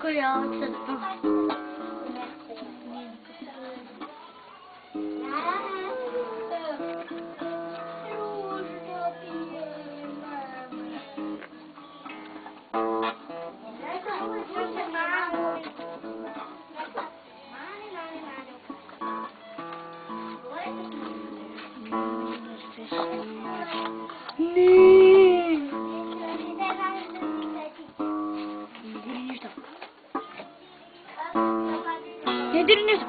그래요. Thank you. てるんです。